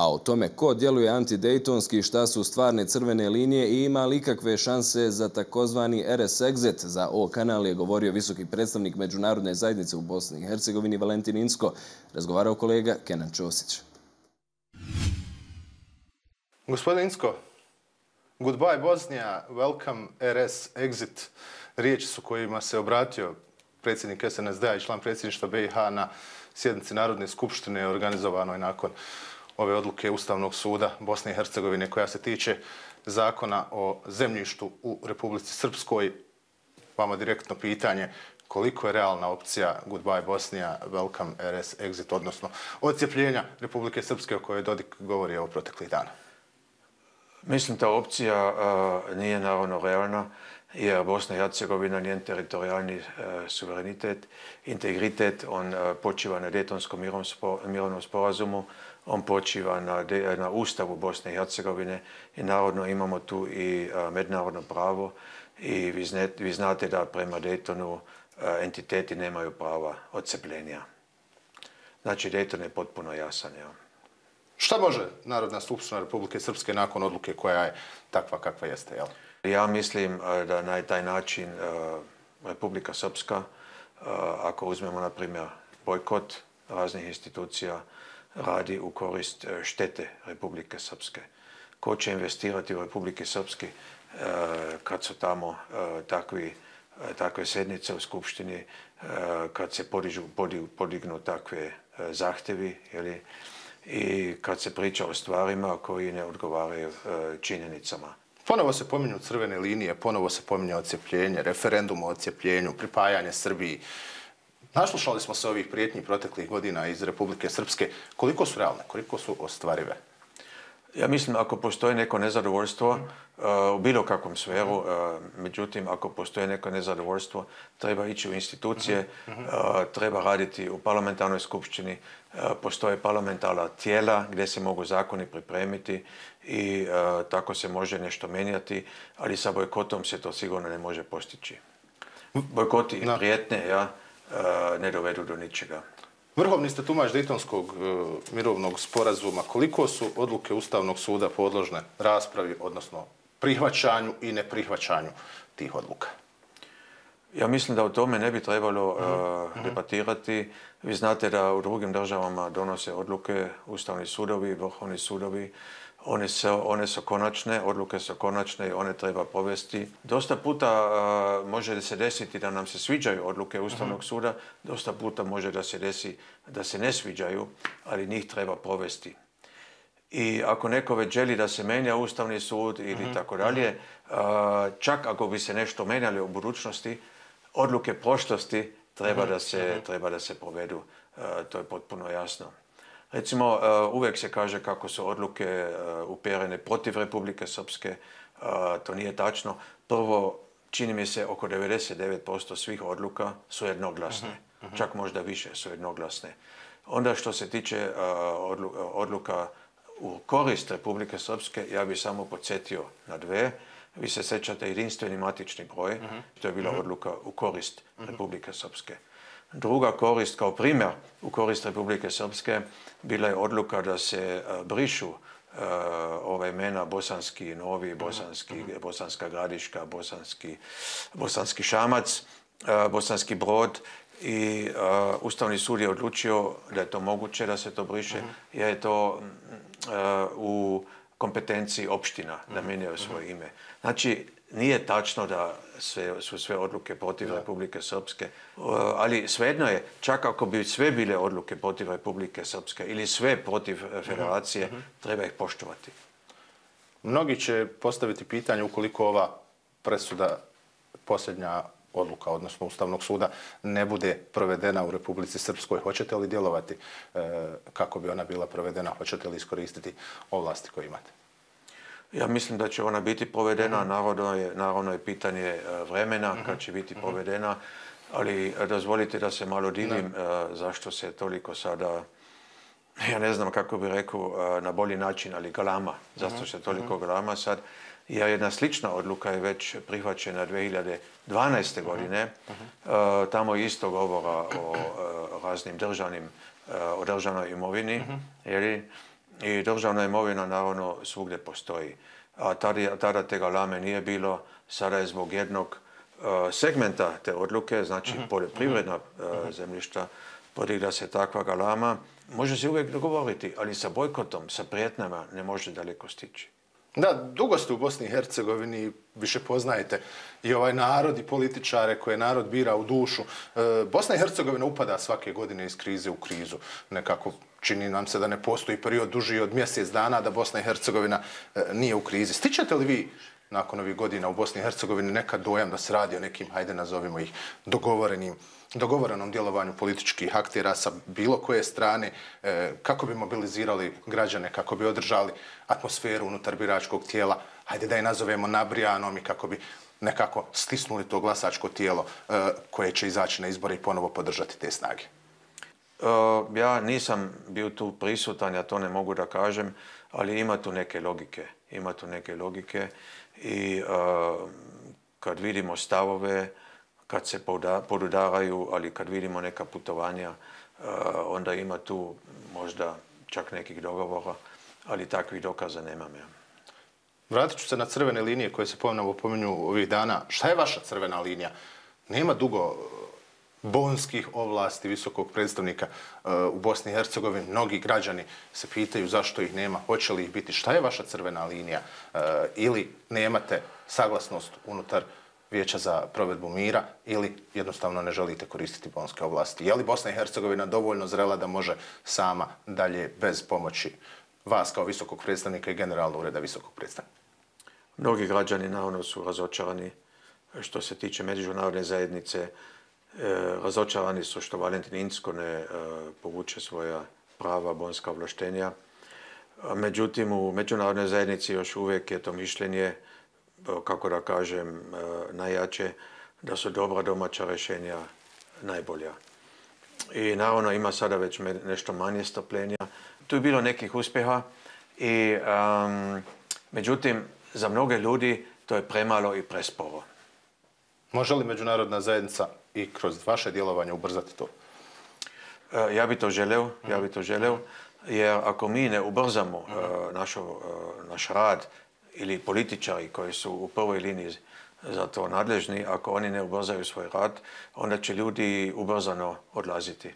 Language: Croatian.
A o tome ko djeluje antidejtonski i šta su stvarne crvene linije i ima li ikakve šanse za takozvani RS Exit za O kanal je govorio visoki predstavnik Međunarodne zajednice u Bosni i Hercegovini Valentin Insko. Razgovarao kolega Kenan Čosić. Gospodin Insko, goodbye Bosnia, welcome RS Exit. Riječi su kojima se obratio predsjednik SNSD-a i član predsjedništva BiH na sjednici Narodne skupštine organizovanoj nakon ove odluke Ustavnog suda Bosne i Hercegovine koja se tiče zakona o zemljištu u Republici Srpskoj. Vama direktno pitanje koliko je realna opcija Goodbye Bosnia, Welcome RS Exit, odnosno odcijepljenja Republike Srpske o kojoj Dodik govori o proteklih dana? Mislim, ta opcija nije naravno realna jer Bosna i Hercegovina, njen teritorijalni e, suverenitet, integritet, on e, počiva na Daytonskom mirovnom sporazumu, on počiva na, Ustavu Bosne i Hercegovine i narodno imamo tu i e, međunarodno pravo i vi, znate da prema Daytonu entiteti nemaju prava odcepljenja. Znači, Dayton je potpuno jasan. Ja. Šta može Narodna skupština Republike Srpske nakon odluke koja je takva kakva jeste? Jel? Ja mislim e, da na taj način e, Republika Srpska, e, ako uzmemo na primjer bojkot raznih institucija, radi u korist štete Republike Srpske. Ko će investirati u Republike Srpske kad su tamo takvi, takve sednice u Skupštini, kad se podignu takve zahtjevi i kad se priča o stvarima koji ne odgovaraju činjenicama. Ponovo se pominju crvene linije, ponovo se pominje ocijepljenje, referendum o ocijepljenju, pripajanje Srbiji. Našlušali smo se ovih prijetnji proteklih godina iz Republike Srpske. Koliko su realne, koliko su ostvarive? Ja mislim ako postoji neko nezadovoljstvo uh, u bilo kakvom sferu, uh, međutim ako postoji neko nezadovoljstvo treba ići u institucije, uh, treba raditi u parlamentarnoj skupštini, postoje parlamentarna tijela gdje se mogu zakoni pripremiti i tako se može nešto menjati, ali sa bojkotom se to sigurno ne može postići. Bojkoti i prijetne ja, ne dovedu do ničega. Vrhovni ste tumač Dejtonskog e, mirovnog sporazuma. Koliko su odluke Ustavnog suda podložne raspravi, odnosno prihvaćanju i neprihvaćanju tih odluka? Ja mislim da o tome ne bi trebalo e, mhm. debatirati. Vi znate da u drugim državama donose odluke Ustavni sudovi, Vrhovni sudovi. One su, one su konačne, odluke su konačne i one treba povesti. Dosta puta može se desiti da nam se sviđaju odluke Ustavnog mhm. suda, dosta puta može da se desi da se ne sviđaju, ali njih treba povesti. I ako neko već želi da se menja Ustavni sud ili mhm. tako dalje, čak ako bi se nešto menjali u budućnosti, odluke prošlosti treba mhm. da se, treba da se povedu. To je potpuno jasno. Recimo, e, uvijek se kaže kako su odluke e, uperene protiv Republike Srpske. E, to nije tačno. Prvo, čini mi se oko 99% svih odluka su jednoglasne. Mhm, mhm. Čak možda više su jednoglasne. Onda što se tiče odluka u korist Republike Srpske, ja bih samo podsjetio na dve. Vi se sećate jedinstveni matični broj, mhm. to je bila odluka u korist Republike Srpske. Druga korist, kao primjer u korist Republike Srpske, bila je odluka da se e, brišu e, ove imena bosanski novi, bosanski, bosanska gradiška, bosanski, bosanski šamac, e, bosanski brod i Ustavni sud je odlučio da je to moguće da se to briše jer je to u kompetenciji opština da mijenjaju svoje ime. Znači, nije tačno da su sve odluke protiv Republike Srpske, ali svejedno je, čak ako bi sve bile odluke protiv Republike Srpske ili sve protiv federacije, mhm, mhm. treba ih poštovati. Mnogi će postaviti pitanje ukoliko ova presuda, posljednja odluka, odnosno Ustavnog suda, ne bude provedena u Republici Srpskoj. Hoćete li djelovati e, kako bi ona bila provedena? Hoćete li iskoristiti ovlasti koje imate? Ja mislim da će ona biti povedena, naravno je, naravno je pitanje e, vremena kad će biti povedena, ali dozvolite da se malo divim e, zašto se toliko sada, ja ne znam kako bi rekao e, na bolji način, ali galama, zašto se toliko galama sad. Ja jedna slična odluka je već prihvaćena 2012. godine. Tamo isto govora o raznim državnim, o državnoj imovini. I državna imovina naravno svugdje postoji. A tada, tada te galame nije bilo, sada je zbog jednog segmenta te odluke, znači mhm. poljoprivredna mhm. zemljišta, podigla se takva galama. Može se uvijek dogovoriti, ali sa bojkotom, sa prijetnama ne može daleko stići. Da, dugo ste u Bosni i Hercegovini, više poznajete i ovaj narod i političare koje narod bira u dušu. E, Bosna i Hercegovina upada svake godine iz krize u krizu. Nekako čini nam se da ne postoji period duži od mjesec dana da Bosna i Hercegovina e, nije u krizi. Stičete li vi nakon ovih godina u Bosni i Hercegovini nekad dojam da se radi o nekim, hajde nazovimo ih, dogovorenim dogovorenom djelovanju političkih aktera sa bilo koje strane, e, kako bi mobilizirali građane, kako bi održali atmosferu unutar biračkog tijela, hajde da je nazovemo nabrijanom i kako bi nekako stisnuli to glasačko tijelo e, koje će izaći na izbore i ponovo podržati te snage. E, ja nisam bio tu prisutan, ja to ne mogu da kažem, ali ima tu neke logike. Ima tu neke logike i kad vidimo stavove, kad se podudaraju, ali kad vidimo neka putovanja, eh, onda ima tu možda čak nekih dogovora, ali takvih dokaza nemam. Ja. Vratit ću se na crvene linije koje se ponovno pominju ovih dana. Šta je vaša crvena linija? Nema dugo bonskih ovlasti visokog predstavnika eh, u Bosni i Hercegovini. Mnogi građani se pitaju zašto ih nema, hoće li ih biti. Šta je vaša crvena linija? Eh, ili nemate saglasnost unutar vijeća za provedbu mira ili jednostavno ne želite koristiti bonske oblasti. Je li Bosna i Hercegovina dovoljno zrela da može sama dalje bez pomoći vas kao visokog predstavnika i generalnog ureda visokog predstavnika? Mnogi građani naravno su razočarani što se tiče međunarodne zajednice. E, razočarani su što Valentin Insko ne e, povuče svoja prava bonska ovlaštenja. Međutim, u međunarodnoj zajednici još uvijek je to mišljenje kako da kažem, e, najjače, da su dobra domaća rješenja najbolja. I naravno ima sada već nešto manje stopljenja. Tu je bilo nekih uspjeha i međutim za mnoge ljudi to je premalo i presporo. Može li međunarodna zajednica i kroz vaše djelovanje ubrzati to? E, ja bi to želeo, ja bi to želeo, jer ako mi ne ubrzamo e, naš rad ili političari koji su u prvoj liniji za to nadležni, ako oni ne ubrzaju svoj rad, onda će ljudi ubrzano odlaziti.